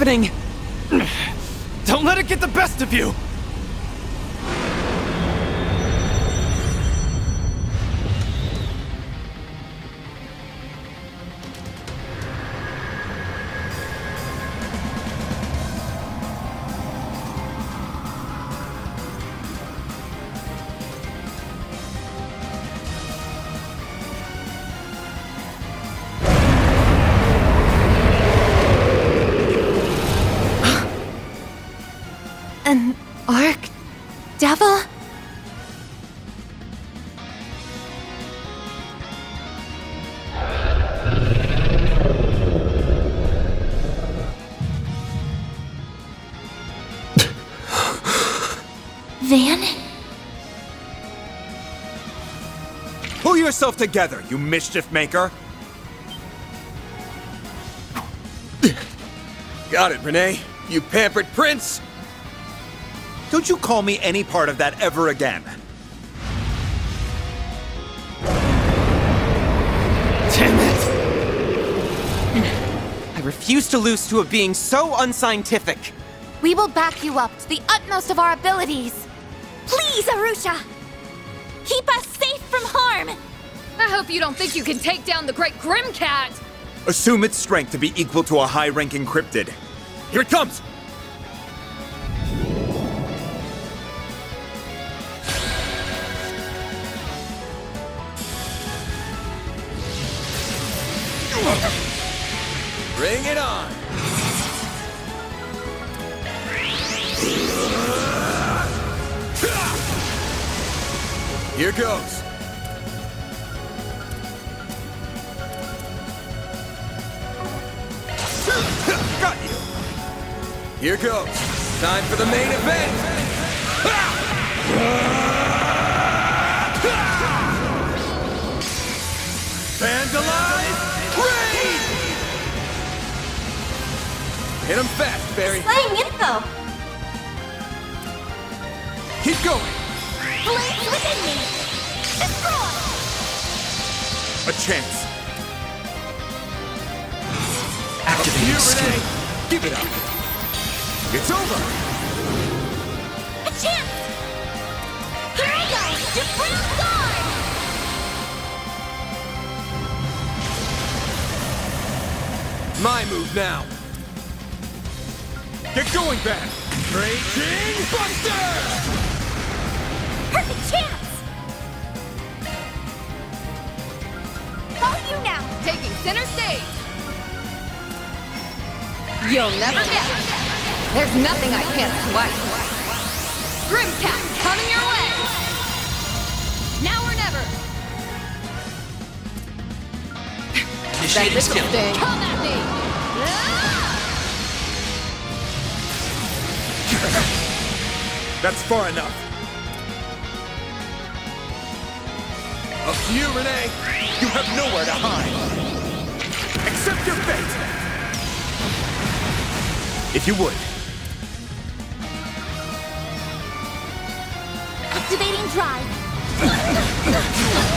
happening? Don't let it get the best of you! Yourself together, you mischief maker! Got it, Renee. You pampered prince! Don't you call me any part of that ever again. Damn it! I refuse to lose to a being so unscientific. We will back you up to the utmost of our abilities. Please, Arusha! Keep us safe from harm! I hope you don't think you can take down the Great Grimcat! Assume its strength to be equal to a high-ranking cryptid. Here it comes! My move now. Get going, Ben. Raging Buster! Perfect chance! Follow you now! Taking center stage! You'll never guess! There's nothing I can't swipe! Grimcat, coming your way! Initiating skill. Thing. Come at me! That's far enough. Up to you, Renee. You have nowhere to hide. Accept your fate. If you would. Activating drive!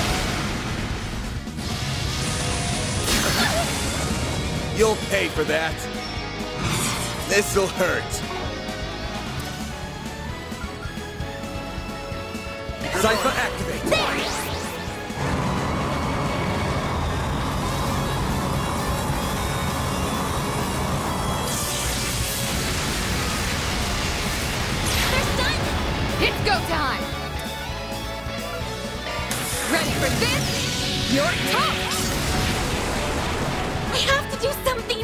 You'll pay for that. This'll hurt. Xipha activate. Stunned! It's go time! Ready for this? You're toast! I have to do something!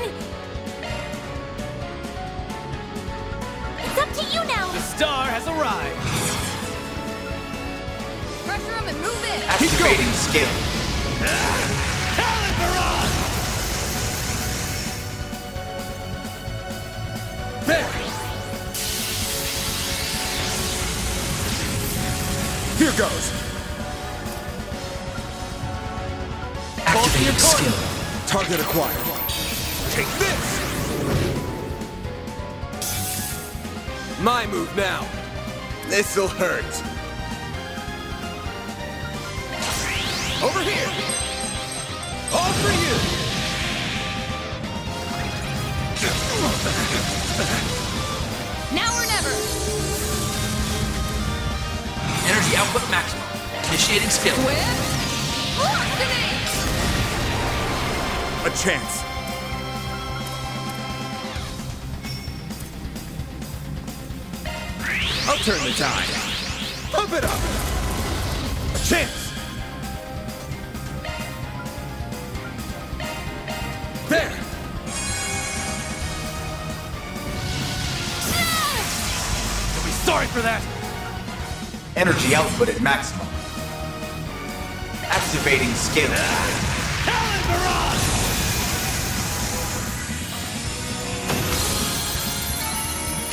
It's up to you now! The star has arrived! Pressure him and move in! Activating skill. There. Here goes. Activating skill. Target acquired. My move now. This'll hurt. Over here. All for you. Now or never! Energy output maximum. Initiating skill. With... Blasphemy! A chance. Turn the tide. Pump it up. A chance. There. You'll be sorry for that. Energy output at maximum. Activating skill. Talon Barrage!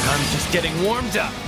I'm just getting warmed up.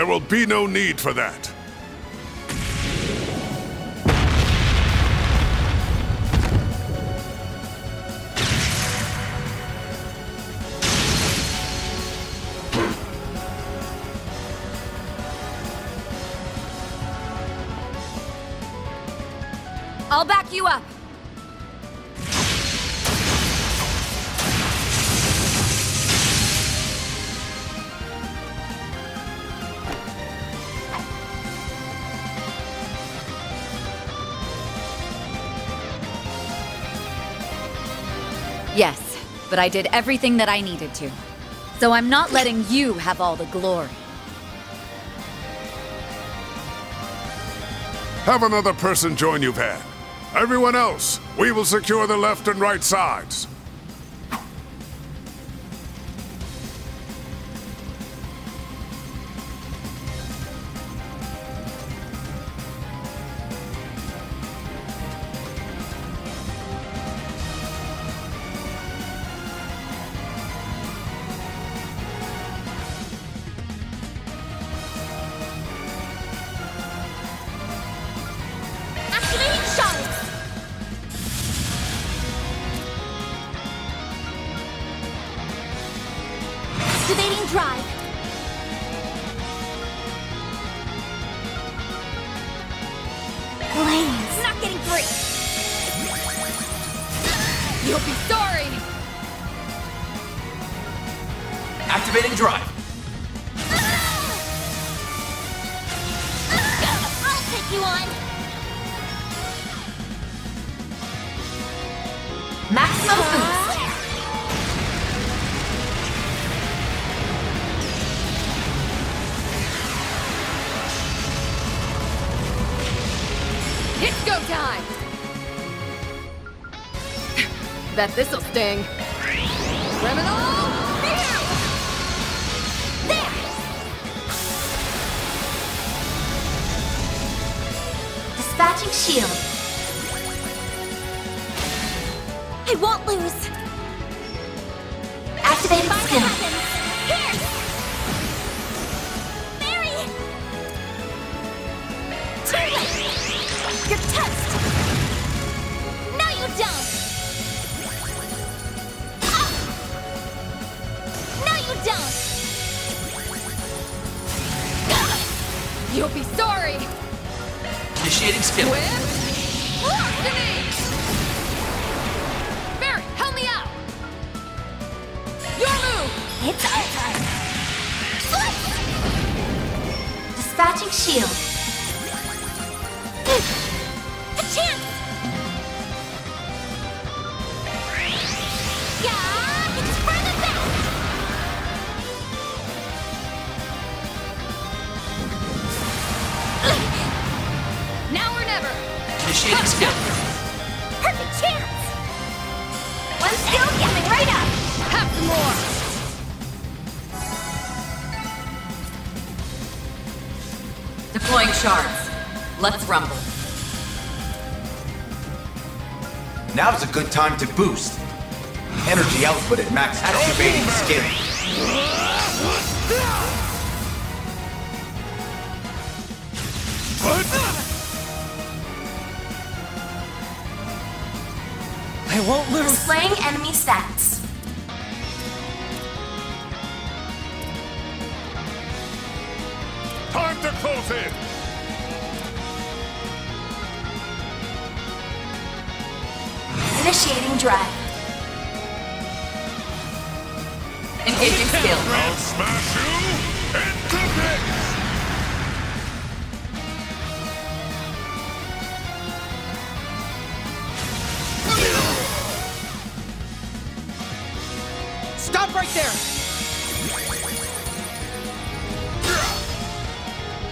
There will be no need for that. I'll back you up. But I did everything that I needed to. So I'm not letting you have all the glory. Have another person join you, Van. Everyone else, we will secure the left and right sides. Free. You'll be sorry! Activating drive. I'll take you on. Maximum Bet this'll sting. Criminal! Dispatching shield. You'll be sorry! Initiating skill. With... Blasphemy! Barry, help me out! Your move! It's our turn. Dispatching shield. Let's rumble. Now's a good time to boost. Energy output at max activating skill. I won't lose. Displaying enemy stats. Time to close in! Drive. Engaging skill. I'll smash you into bits! Stop right there!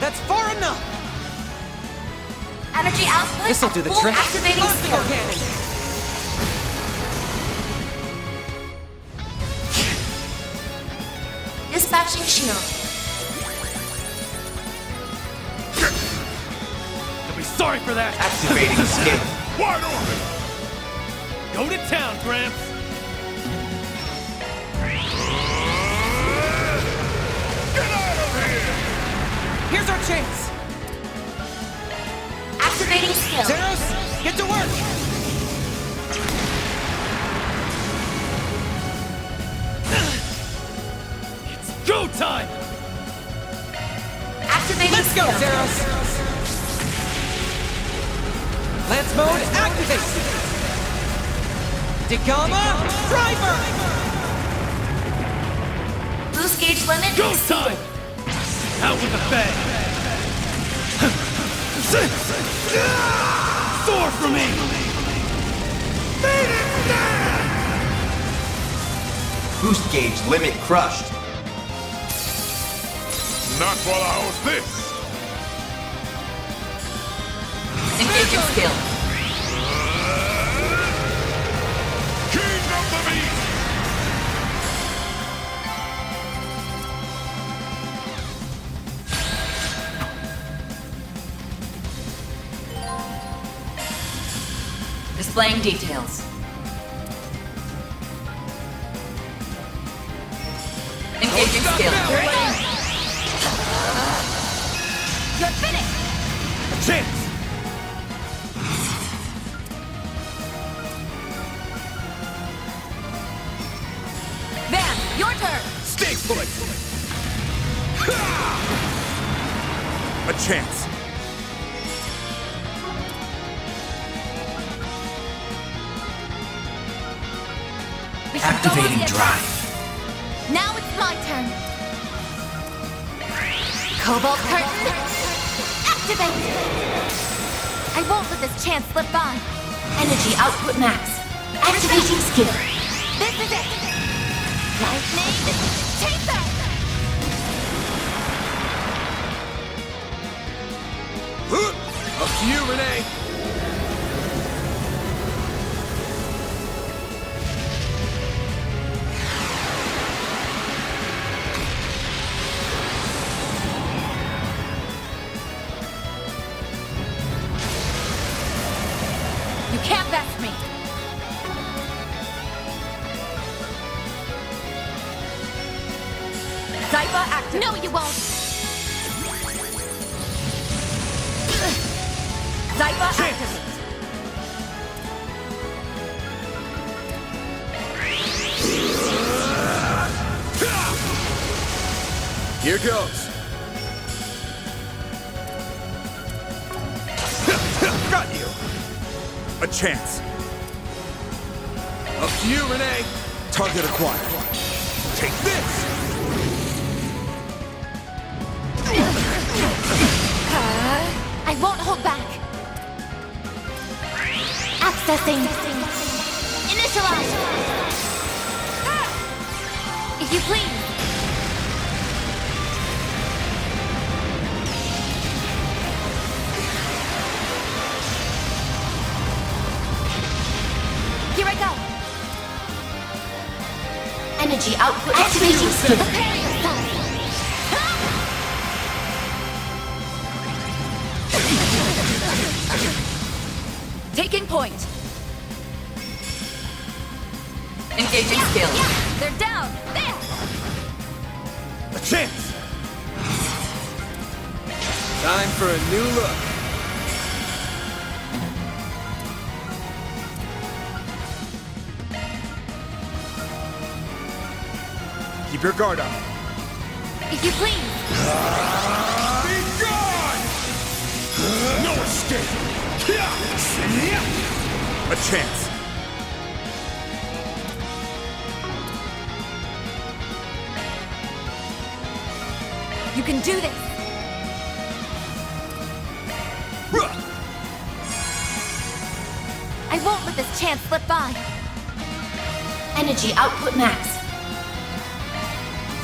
That's far enough! Energy output This'll do the trick. activating skill. Dispatching shield. You'll be sorry for that! Activating skill. Wide open! Go to town, Gramps! Get out of here! Here's our chance! Activating skill. Zeros, get to work! Go time! Activating Let's go, skill. Zeros! Lance mode activate! Degama, driver! Boost gauge limit Go exceeded. time! Out with a bang! Soar for me! Boost gauge limit crushed. Not while I host this! Engaging skill. King of the Beast! Displaying details. Engaging skill. Stay! A chance. We should go on Activating drive. Now it's my turn. Cobalt curtain. Activate. I won't let this chance slip by. Energy output max. Activating skill. This is it. Lightning chaser. To you, Renee. You can't best me. Xipha active. No, you won't. Activate. Here goes. Got you. A chance. Up to you, Renee. Target acquired. Take this. Testing. Initialize. If you please. Here I go. Energy output activating. Prepare Taking point. Engaging skill. They're down. There. A chance! Time for a new look. Keep your guard up. If you please. Be gone! No escape! A chance. You can do this. I won't let this chance slip by. Energy output max.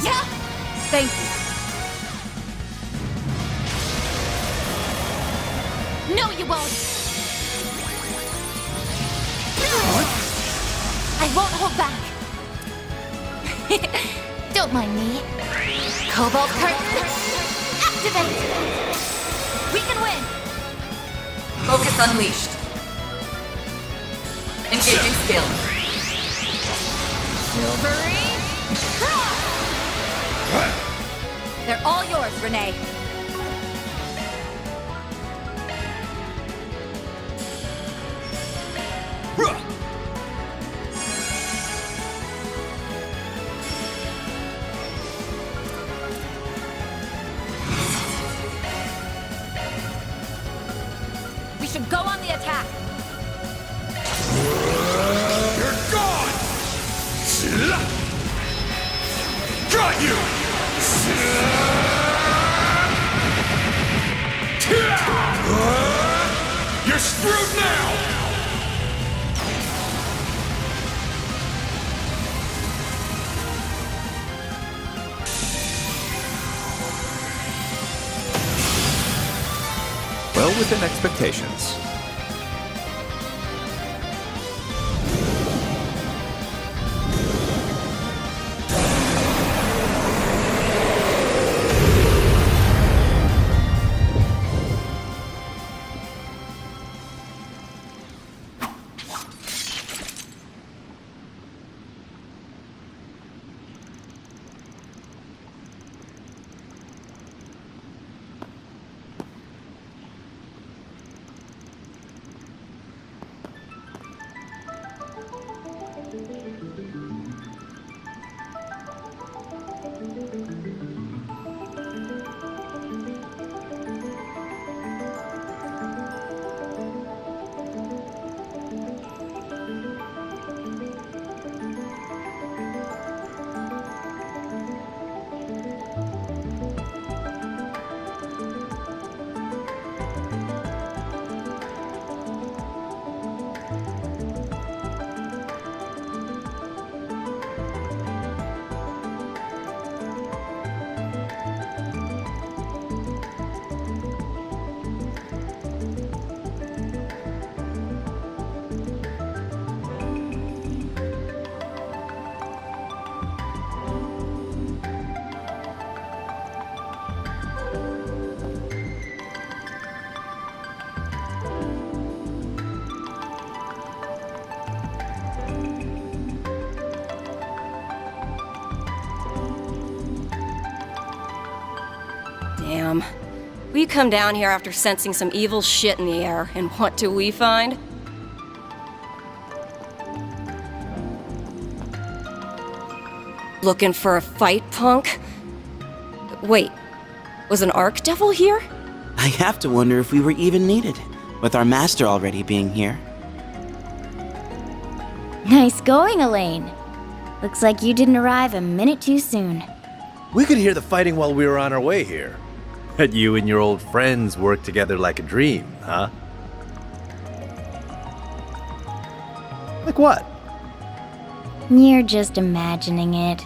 Yeah. Thank you. Don't mind me. Cobalt curtain. Activate. We can win. Focus unleashed. Engaging skill. Silverine. They're all yours, Renee. Expectations. We come down here after sensing some evil shit in the air, and what do we find? Looking for a fight, punk? Wait, was an Archdevil here? I have to wonder if we were even needed, with our master already being here. Nice going, Elaine. Looks like you didn't arrive a minute too soon. We could hear the fighting while we were on our way here. But you and your old friends work together like a dream, huh? Like what? You're just imagining it.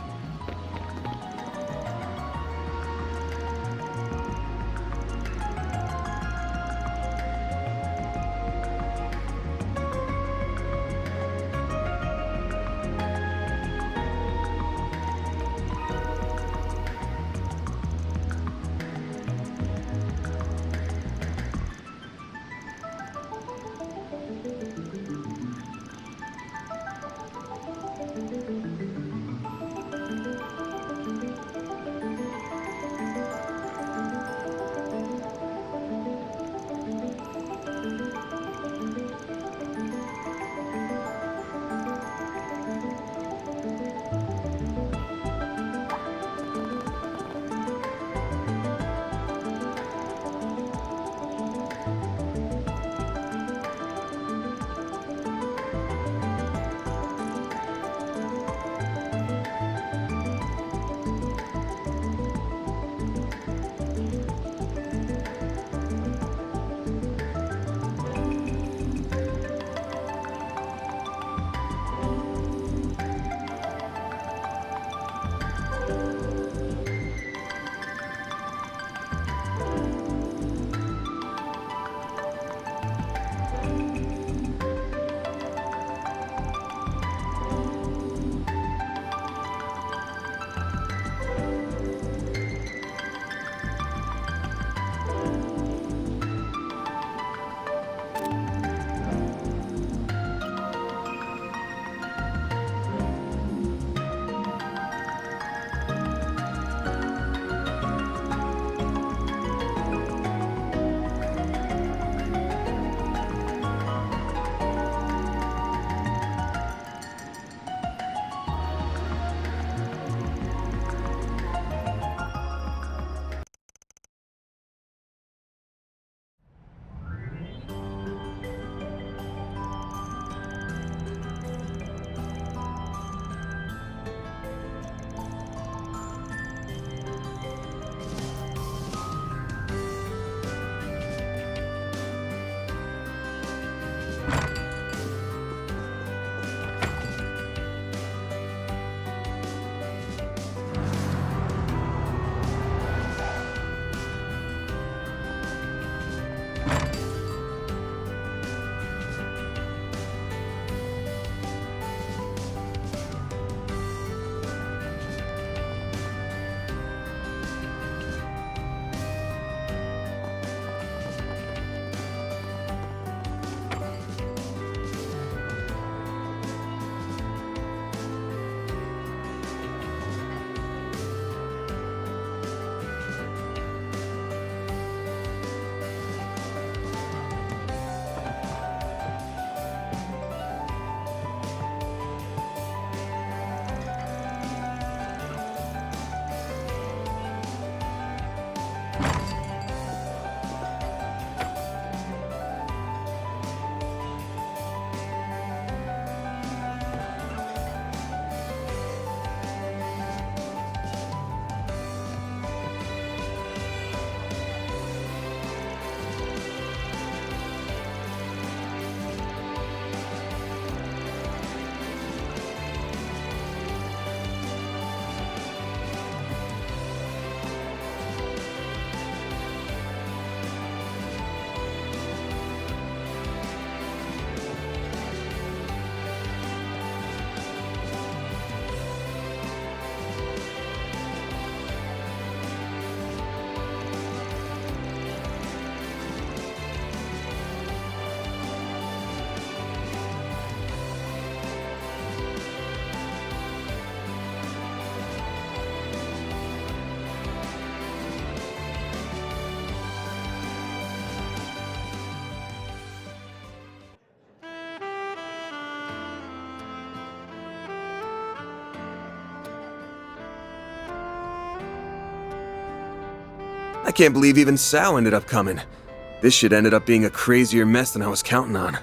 Can't believe even Sao ended up coming. This shit ended up being a crazier mess than I was counting on.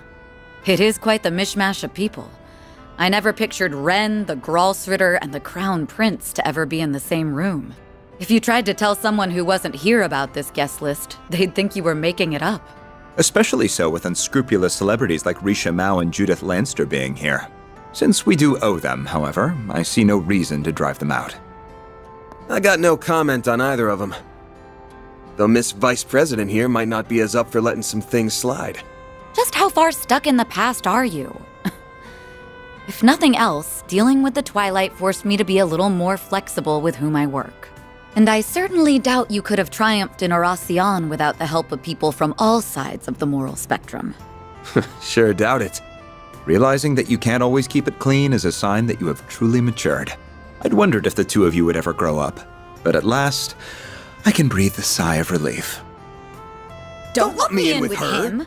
It is quite the mishmash of people. I never pictured Ren, the Gralsritter, and the Crown Prince to ever be in the same room. If you tried to tell someone who wasn't here about this guest list, they'd think you were making it up. Especially so with unscrupulous celebrities like Rixia Mao and Judith Ranster being here. Since we do owe them, however, I see no reason to drive them out. I got no comment on either of them. Though Miss Vice President here might not be as up for letting some things slide. Just how far stuck in the past are you? if nothing else, dealing with the Twilight forced me to be a little more flexible with whom I work. And I certainly doubt you could have triumphed in Oracion without the help of people from all sides of the moral spectrum. sure doubt it. Realizing that you can't always keep it clean is a sign that you have truly matured. I'd wondered if the two of you would ever grow up. But at last, I can breathe a sigh of relief. Don't, let me in, with, with him.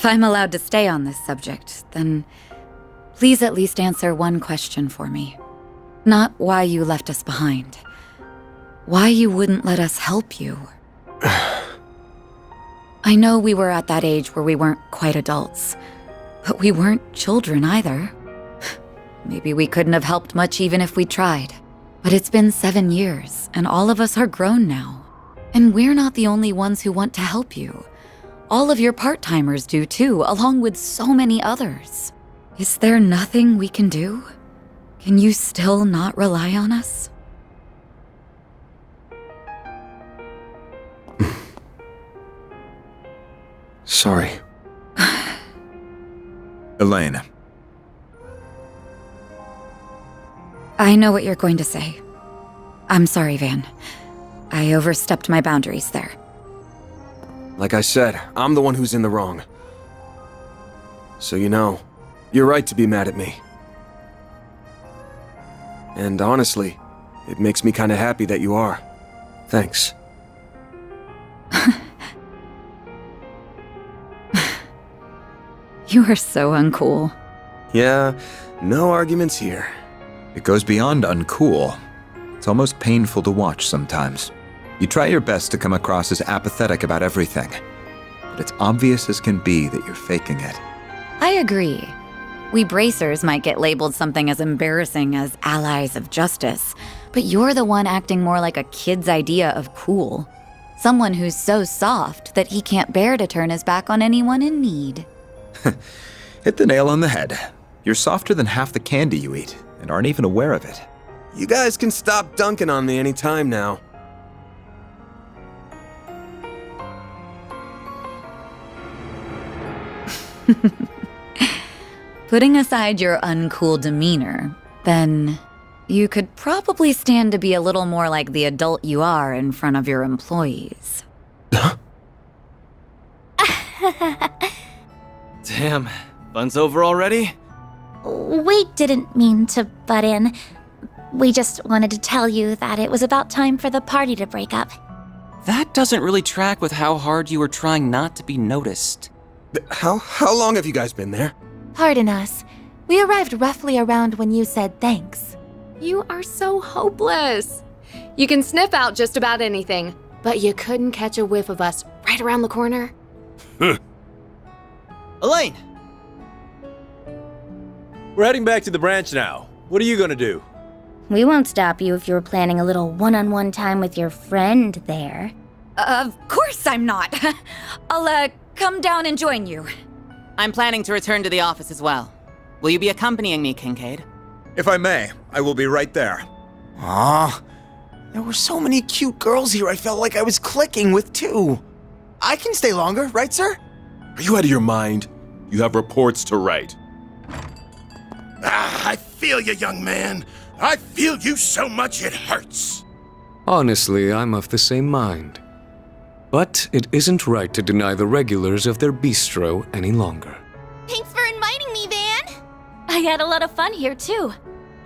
If I'm allowed to stay on this subject, then please at least answer one question for me. Not why you left us behind. why you wouldn't let us help you. I know we were at that age where we weren't quite adults, but we weren't children either. Maybe we couldn't have helped much even if we tried. But it's been seven years, and all of us are grown now. And we're not the only ones who want to help you. All of your part timers do too, along with so many others. Is there nothing we can do? Can you still not rely on us? Sorry. Elena. I know what you're going to say. I'm sorry, Van. I overstepped my boundaries there. Like I said, I'm the one who's in the wrong. So you know, you're right to be mad at me. And honestly, it makes me kinda happy that you are. Thanks. You are so uncool. Yeah, no arguments here. it goes beyond uncool. It's almost painful to watch sometimes. You try your best to come across as apathetic about everything, but it's obvious as can be that you're faking it. I agree. We bracers might get labeled something as embarrassing as allies of justice, but you're the one acting more like a kid's idea of cool. Someone who's so soft that he can't bear to turn his back on anyone in need. Hit the nail on the head. You're softer than half the candy you eat, and aren't even aware of it. You guys can stop dunking on me anytime now. Putting aside your uncool demeanor, then you could probably stand to be a little more like the adult you are in front of your employees. Damn, fun's over already? We didn't mean to butt in. We just wanted to tell you that it was about time for the party to break up. That doesn't really track with how hard you were trying not to be noticed. How how long have you guys been there? Pardon us. We arrived roughly around when you said thanks. You are so hopeless. You can sniff out just about anything, but you couldn't catch a whiff of us right around the corner. Elaine! We're heading back to the branch now. What are you gonna do? We won't stop you if you were planning a little one on one time with your friend there. Of course I'm not. I'll, uh, come down and join you. I'm planning to return to the office as well. Will you be accompanying me, Kincaid? If I may, I will be right there. Ah, there were so many cute girls here I felt like I was clicking with too. I can stay longer, right, sir? Are you out of your mind? You have reports to write. Ah, I feel you, young man. I feel you so much it hurts. Honestly, I'm of the same mind. But it isn't right to deny the regulars of their bistro any longer. Thanks for inviting me, Van. I had a lot of fun here, too.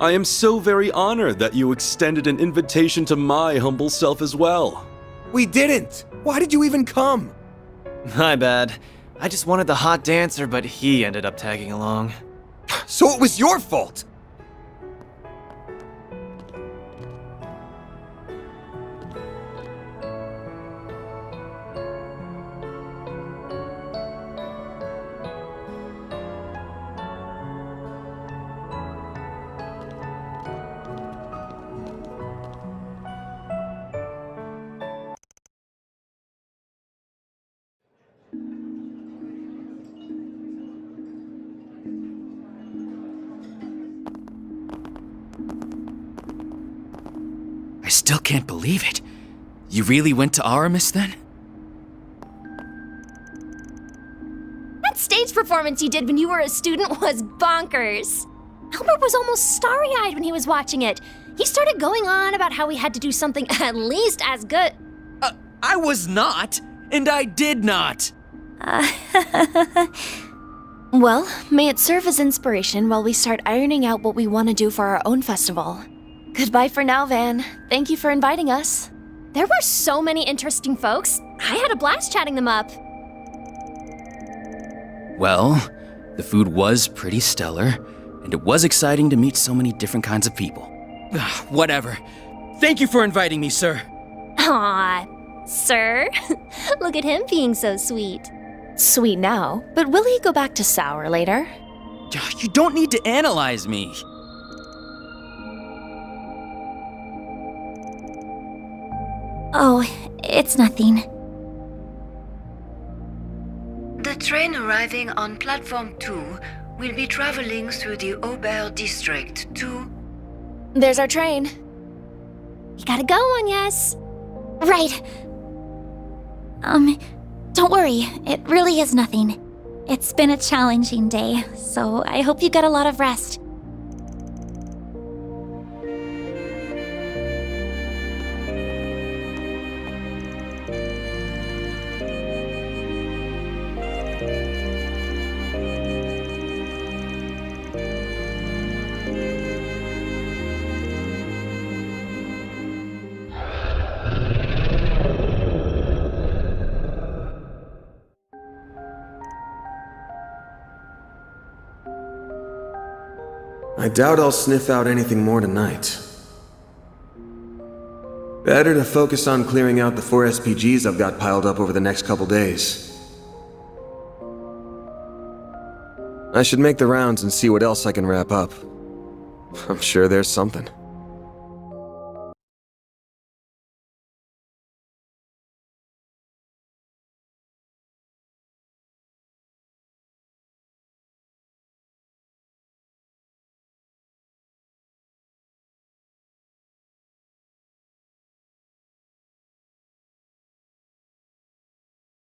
I am so very honored that you extended an invitation to my humble self as well. We didn't! Why did you even come? My bad. I just wanted the hot dancer, but he ended up tagging along. So it was your fault! Still can't believe it. You really went to Aramis then? That stage performance you did when you were a student was bonkers. Albert was almost starry eyed when he was watching it. He started going on about how we had to do something at least as good. Uh, I was not, and I did not. Uh, well, may it serve as inspiration while we start ironing out what we want to do for our own festival. Goodbye for now, Van. Thank you for inviting us. There were so many interesting folks. I had a blast chatting them up. Well, the food was pretty stellar, and it was exciting to meet so many different kinds of people. Ah, whatever. Thank you for inviting me, sir. Aw, sir. Look at him being so sweet. Sweet now, but will he go back to sour later? Ah, you don't need to analyze me. Oh, it's nothing. The train arriving on platform 2 will be traveling through the Aubert district to. There's our train. You gotta go on, yes. Right. Um, don't worry, it really is nothing. It's been a challenging day, so I hope you get a lot of rest. I doubt I'll sniff out anything more tonight. Better to focus on clearing out the four SPGs I've got piled up over the next couple days. I should make the rounds and see what else I can wrap up. I'm sure there's something.